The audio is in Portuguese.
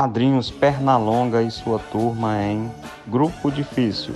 Padrinhos Pernalonga e sua turma em Grupo Difícil.